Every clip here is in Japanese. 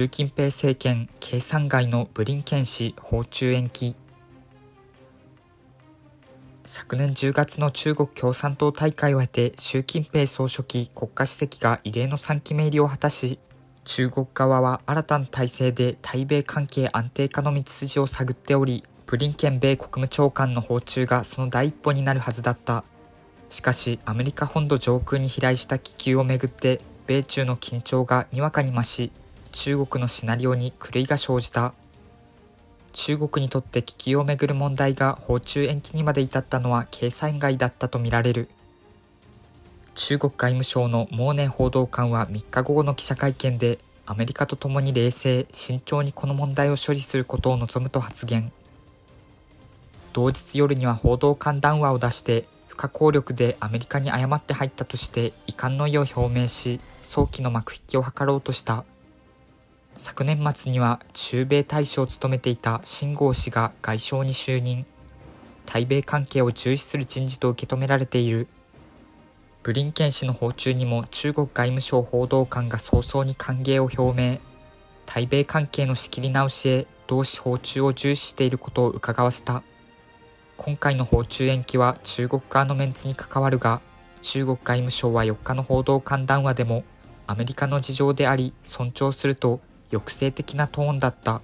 習近平政権計算外のブリンケン氏訪中延期。昨年10月の中国共産党大会を経て習近平総書記国家主席が異例の3期目入りを果たし中国側は新たな体制で対米関係安定化の道筋を探っておりブリンケン米国務長官の訪中がその第一歩になるはずだった。しかしアメリカ本土上空に飛来した気球をめぐって米中の緊張がにわかに増し中国のシナリオに狂いが生じた。中国にとって気球をめぐる問題が訪中延期にまで至ったのは計算外だったとみられる。中国外務省のモーネ報道官は3日午後の記者会見でアメリカとともに冷静慎重にこの問題を処理することを望むと発言。同日夜には報道官談話を出して不可抗力でアメリカに誤って入ったとして遺憾の意を表明し早期の幕引きを図ろうとした。昨年末には中米大使を務めていた秦剛氏が外相に就任。対米関係を重視する人事と受け止められている。ブリンケン氏の訪中にも中国外務省報道官が早々に歓迎を表明。対米関係の仕切り直しへ同志訪中を重視していることを伺わせた。今回の訪中延期は中国側のメンツに関わるが中国外務省は4日の報道官談話でもアメリカの事情であり尊重すると抑制的なトーンだった。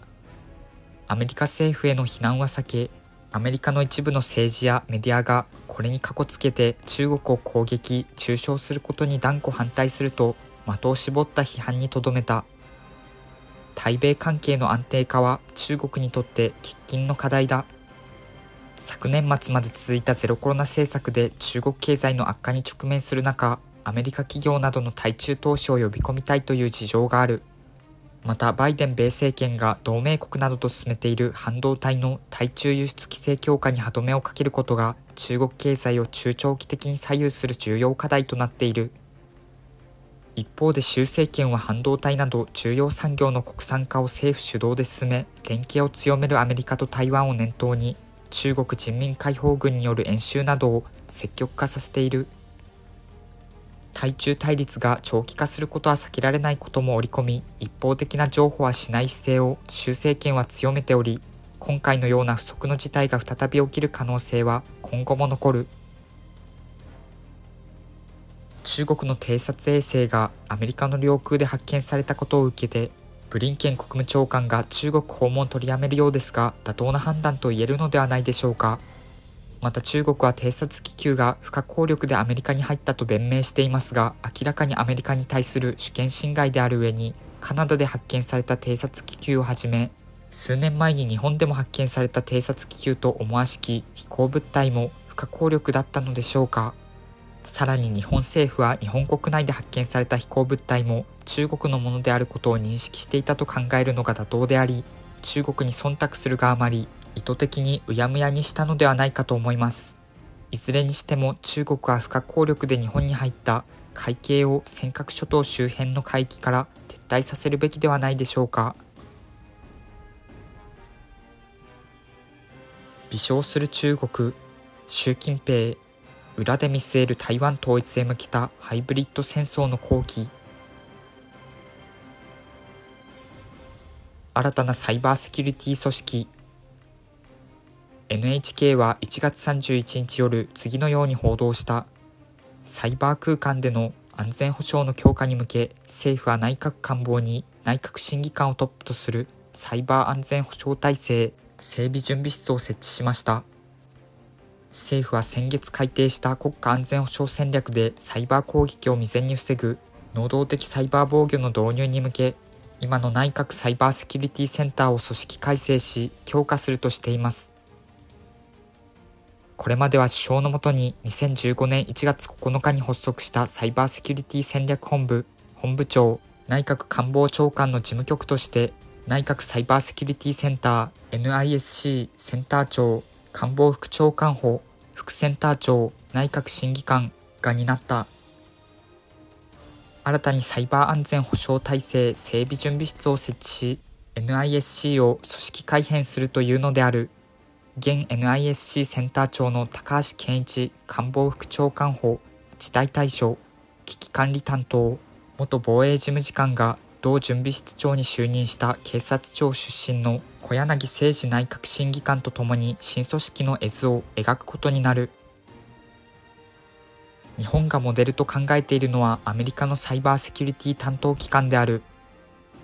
アメリカ政府への非難は避けアメリカの一部の政治やメディアがこれにかこつけて中国を攻撃中傷することに断固反対すると的を絞った批判にとどめた。対米関係の安定化は中国にとって喫緊の課題だ。昨年末まで続いたゼロコロナ政策で中国経済の悪化に直面する中アメリカ企業などの対中投資を呼び込みたいという事情がある。またバイデン米政権が同盟国などと進めている半導体の対中輸出規制強化に歯止めをかけることが中国経済を中長期的に左右する重要課題となっている。一方で習政権は半導体など重要産業の国産化を政府主導で進め連携を強めるアメリカと台湾を念頭に中国人民解放軍による演習などを積極化させている。対中対立が長期化することは避けられないことも織り込み一方的な譲歩はしない姿勢を習政権は強めており今回のような不測の事態が再び起きる可能性は今後も残る中国の偵察衛星がアメリカの領空で発見されたことを受けてブリンケン国務長官が中国訪問を取りやめるようですが妥当な判断と言えるのではないでしょうか。また中国は偵察気球が不可抗力でアメリカに入ったと弁明していますが明らかにアメリカに対する主権侵害である上にカナダで発見された偵察気球をはじめ数年前に日本でも発見された偵察気球と思わしき飛行物体も不可抗力だったのでしょうか。さらに日本政府は日本国内で発見された飛行物体も中国のものであることを認識していたと考えるのが妥当であり中国に忖度するがあまり意図的にうやむやにしたのではないかと思います。いずれにしても中国は不可抗力で日本に入った海警を尖閣諸島周辺の海域から撤退させるべきではないでしょうか。微笑する中国、習近平、裏で見据える台湾統一へ向けたハイブリッド戦争の後期。新たなサイバーセキュリティ組織 NHK は1月31日夜次のように報道した。サイバー空間での安全保障の強化に向け政府は内閣官房に内閣審議官をトップとするサイバー安全保障体制整備準備室を設置しました。政府は先月改定した国家安全保障戦略でサイバー攻撃を未然に防ぐ能動的サイバー防御の導入に向け今の内閣サイバーセキュリティセンターを組織改正し強化するとしています。これまでは首相のもとに2015年1月9日に発足したサイバーセキュリティ戦略本部、本部長、内閣官房長官の事務局として内閣サイバーセキュリティセンター NISC センター長、官房副長官補、副センター長、内閣審議官が担った新たにサイバー安全保障体制整備準備室を設置し NISC を組織改編するというのである。現 NISC センター長の高橋健一官房副長官補地帯対処危機管理担当元防衛事務次官が同準備室長に就任した警察庁出身の小柳誠二内閣審議官とともに新組織の絵図を描くことになる。日本がモデルと考えているのはアメリカのサイバーセキュリティ担当機関である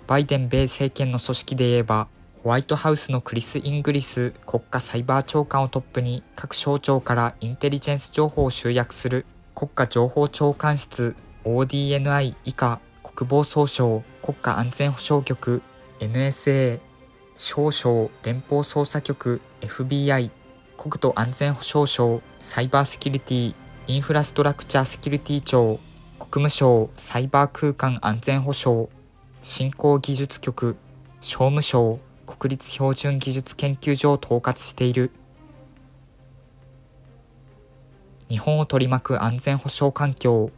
バイデン米政権の組織で言えばホワイトハウスのクリス・イングリス国家サイバー長官をトップに各省庁からインテリジェンス情報を集約する国家情報長官室 ODNI 以下国防総省国家安全保障局 NSA 省省連邦捜査局 FBI 国土安全保障省サイバーセキュリティインフラストラクチャーセキュリティ庁国務省サイバー空間安全保障振興技術局商務省国立標準技術研究所を統括している。日本を取り巻く安全保障環境。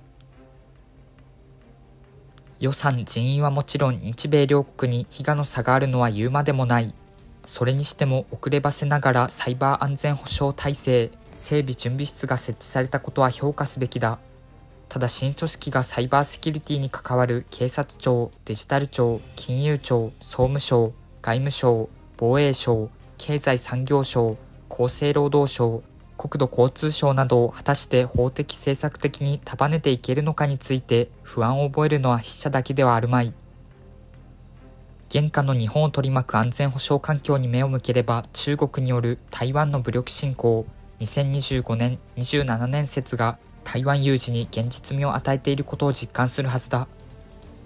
予算人員はもちろん日米両国に比嘉の差があるのは言うまでもない。それにしても遅ればせながらサイバー安全保障体制整備準備室が設置されたことは評価すべきだ。ただ新組織がサイバーセキュリティに関わる警察庁デジタル庁金融庁総務省外務省、防衛省、経済産業省、厚生労働省、国土交通省などを果たして法的政策的に束ねていけるのかについて不安を覚えるのは筆者だけではあるまい。現下の日本を取り巻く安全保障環境に目を向ければ中国による台湾の武力侵攻2025年27年説が台湾有事に現実味を与えていることを実感するはずだ。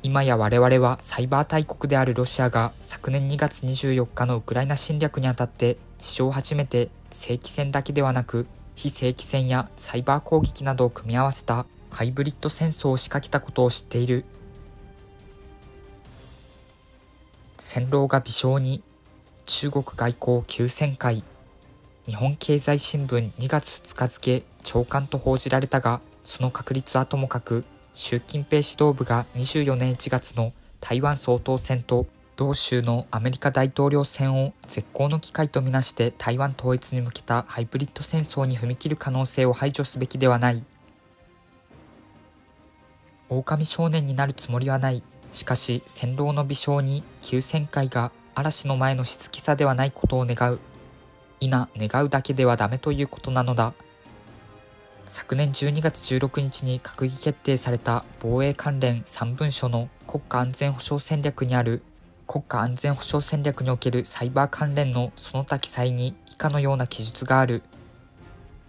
今や我々はサイバー大国であるロシアが昨年2月24日のウクライナ侵略にあたって史上初めて正規戦だけではなく非正規戦やサイバー攻撃などを組み合わせたハイブリッド戦争を仕掛けたことを知っている。戦狼が微小に中国外交急旋回。日本経済新聞2月2日付長官と報じられたがその確率はともかく習近平指導部が24年1月の台湾総統選と同州のアメリカ大統領選を絶好の機会とみなして台湾統一に向けたハイブリッド戦争に踏み切る可能性を排除すべきではない。狼少年になるつもりはない。しかし戦狼の微笑に急旋回が嵐の前の静けさではないことを願う。否願うだけではダメということなのだ。昨年12月16日に閣議決定された防衛関連3文書の国家安全保障戦略にある国家安全保障戦略におけるサイバー関連のその他記載に以下のような記述がある。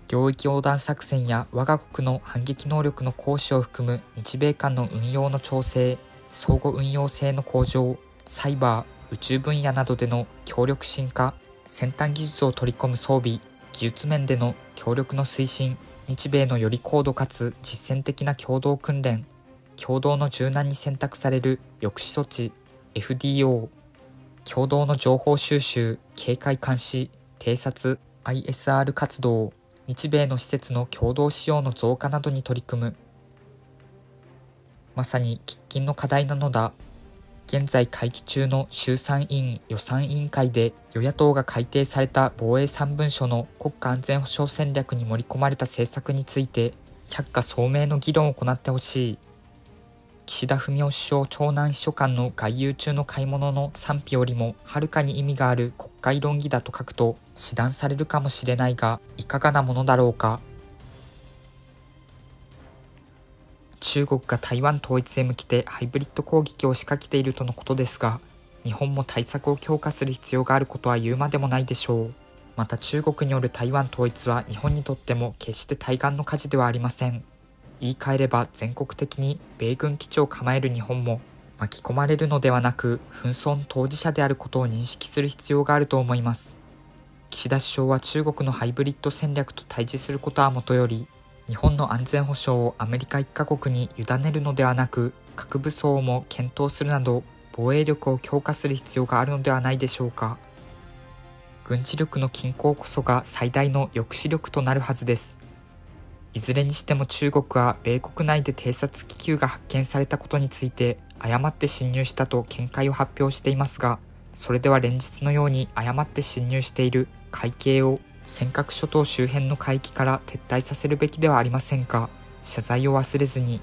領域横断作戦や我が国の反撃能力の行使を含む日米間の運用の調整相互運用性の向上サイバー宇宙分野などでの協力進化先端技術を取り込む装備技術面での協力の推進日米のより高度かつ実践的な共同訓練共同の柔軟に選択される抑止措置 FDO 共同の情報収集警戒監視偵察 ISR 活動日米の施設の共同使用の増加などに取り組む。まさに喫緊の課題なのだ。現在会期中の衆参委員予算委員会で与野党が改定された防衛3文書の国家安全保障戦略に盛り込まれた政策について百花聡明の議論を行ってほしい。岸田文雄首相長男秘書官の外遊中の買い物の賛否よりもはるかに意味がある国会論議だと書くと指断されるかもしれないがいかがなものだろうか。中国が台湾統一へ向けてハイブリッド攻撃を仕掛けているとのことですが日本も対策を強化する必要があることは言うまでもないでしょう。また中国による台湾統一は日本にとっても決して対岸の火事ではありません。言い換えれば全国的に米軍基地を構える日本も巻き込まれるのではなく紛争の当事者であることを認識する必要があると思います。岸田首相は中国のハイブリッド戦略と対峙することはもとより日本の安全保障をアメリカ一カ国に委ねるのではなく核武装も検討するなど防衛力を強化する必要があるのではないでしょうか。軍事力の均衡こそが最大の抑止力となるはずです。いずれにしても中国は米国内で偵察気球が発見されたことについて誤って侵入したと見解を発表していますがそれでは連日のように誤って侵入している海警を尖閣諸島周辺の海域から撤退させるべきではありませんか。謝罪を忘れずに。